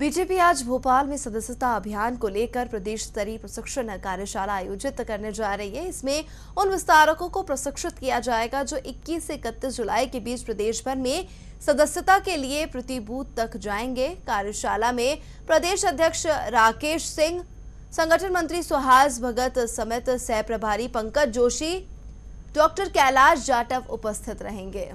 BJP आज भोपाल में सदस्यता अभियान को लेकर प्रदेश स्तरीय प्रशिक्षण कार्यशाला आयोजित करने जा रही है। इसमें उन विस्तारकों को प्रशिक्षित किया जाएगा जो 21 से इकतीस जुलाई के बीच प्रदेश भर में सदस्यता के लिए प्रति बूथ तक जाएँगे। कार्यशाला में प्रदेश अध्यक्ष राकेश सिंह, संगठन मंत्री सुहास भगत समेत सह प्रभारी पंकज जोशी, डॉक्टर कैलाश जाटव उपस्थित रहेंगे।